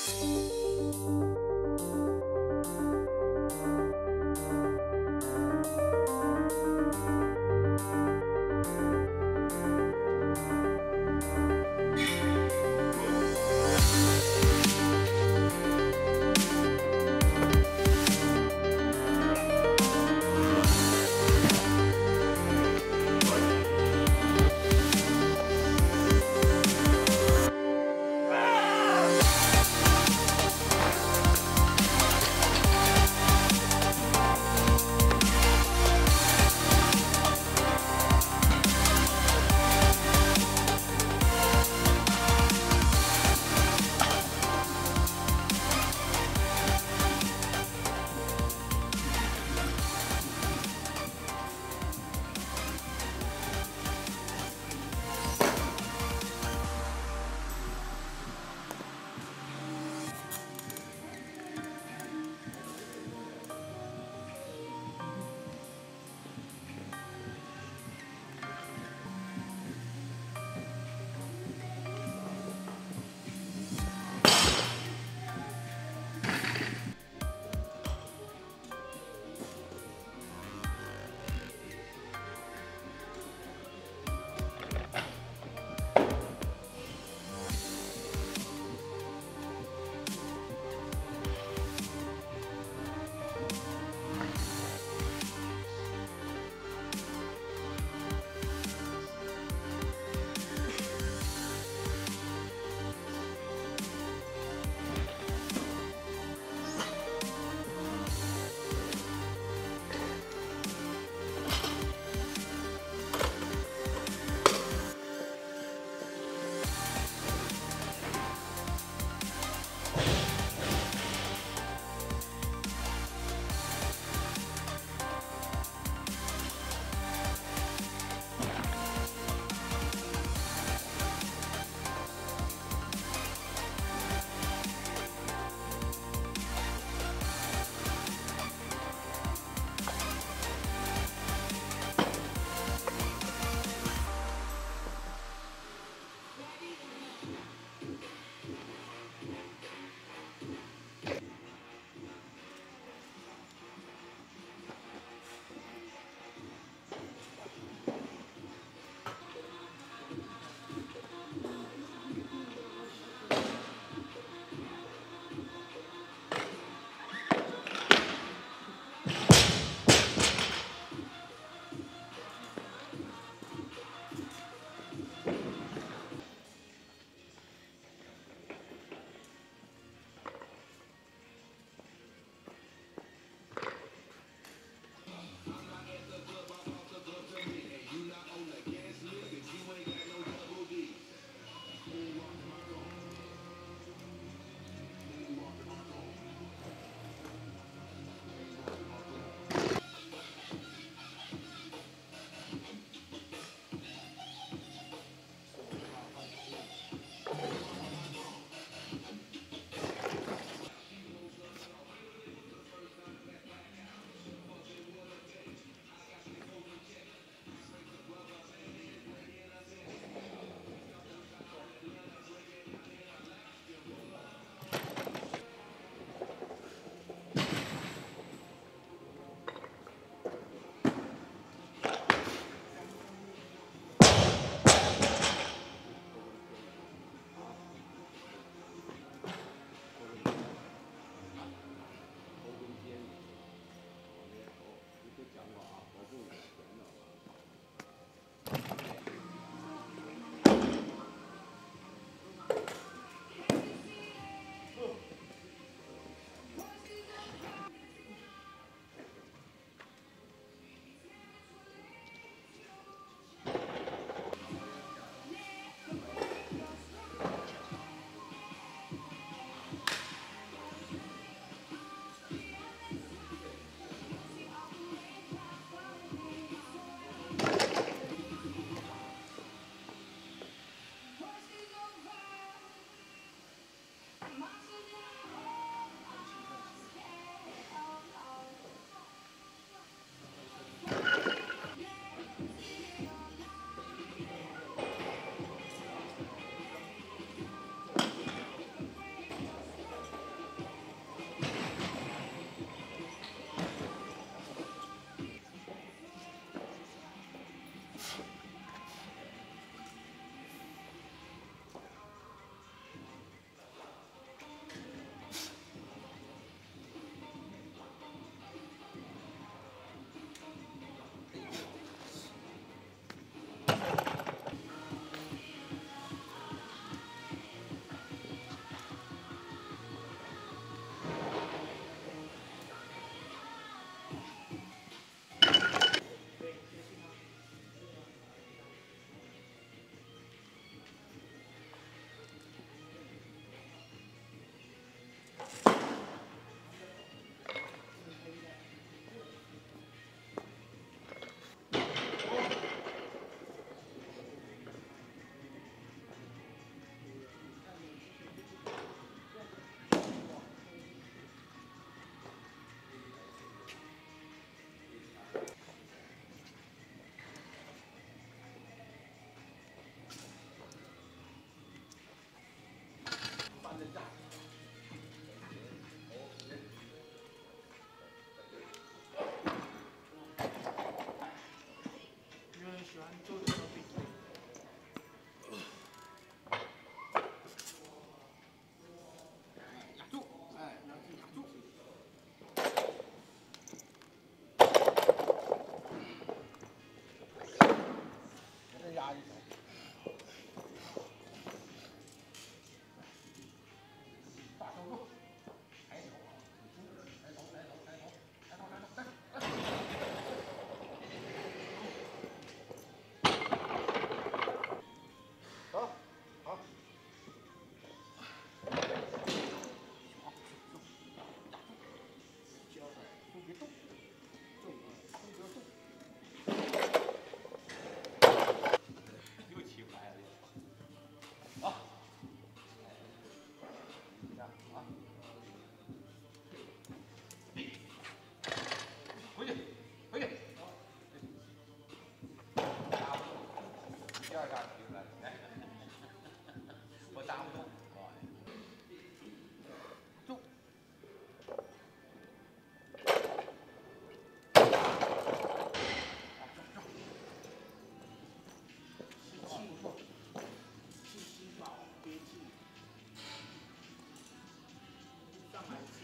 うん。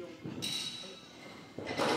对，